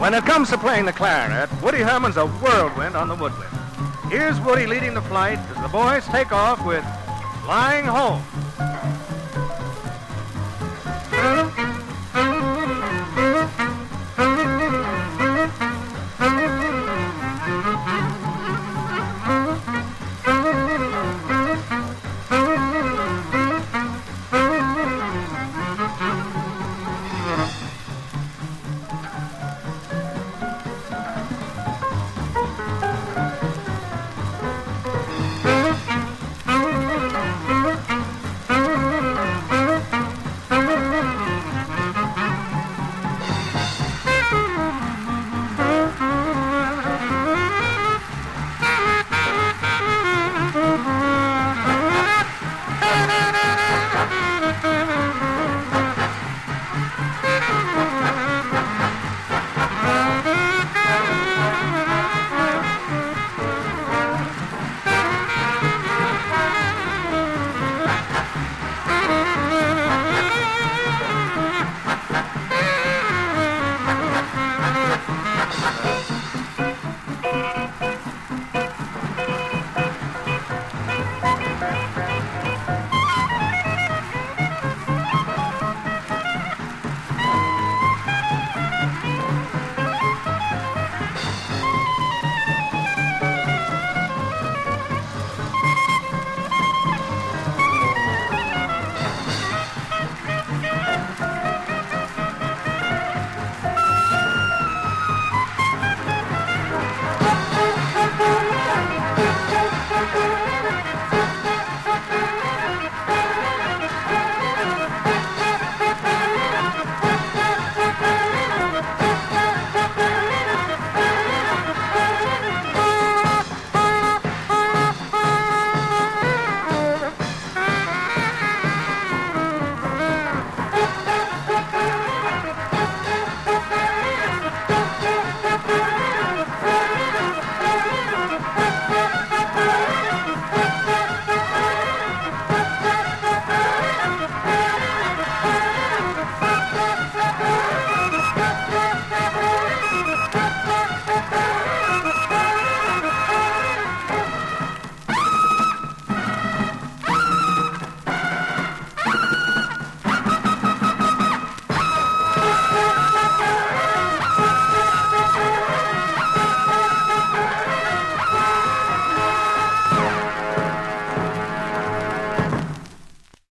When it comes to playing the clarinet, Woody Herman's a whirlwind on the woodwind. Here's Woody leading the flight as the boys take off with Flying Home.